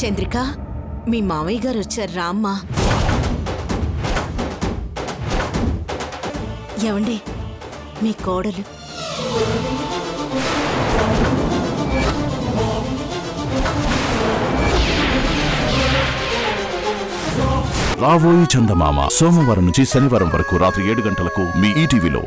చంద్రిక మీ మామయ్య గారు వచ్చారు రామ్మ. ఏమండి మీ కోడలు? రాబోయి చందమామ సోమవారం నుంచి శనివారం వరకు రాత్రి ఏడు గంటలకు మీ ఈటీవీలో.